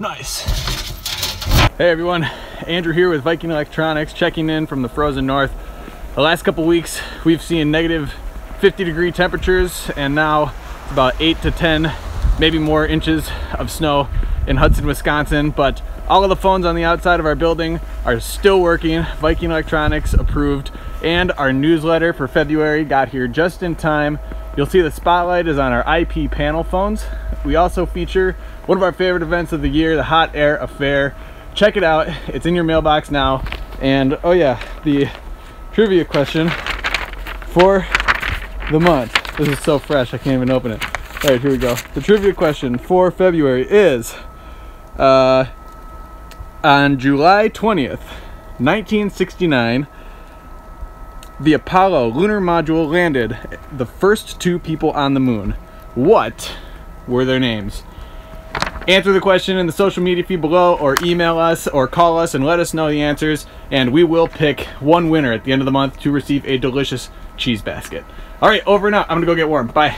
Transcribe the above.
Nice. Hey everyone, Andrew here with Viking Electronics, checking in from the frozen north. The last couple weeks, we've seen negative 50 degree temperatures and now it's about 8 to 10, maybe more inches of snow in Hudson, Wisconsin. But all of the phones on the outside of our building are still working, Viking Electronics approved, and our newsletter for February got here just in time. You'll see the spotlight is on our IP panel phones. We also feature one of our favorite events of the year, the Hot Air Affair. Check it out, it's in your mailbox now. And oh yeah, the trivia question for the month. This is so fresh, I can't even open it. All right, here we go. The trivia question for February is, uh, on July 20th, 1969, the Apollo lunar module landed the first two people on the moon. What were their names? Answer the question in the social media feed below or email us or call us and let us know the answers and we will pick one winner at the end of the month to receive a delicious cheese basket. All right, over and out. I'm gonna go get warm. Bye.